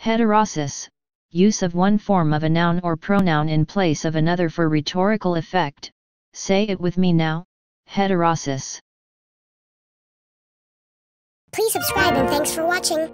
Heterosis, use of one form of a noun or pronoun in place of another for rhetorical effect, say it with me now, heterosis. Please subscribe and thanks for watching.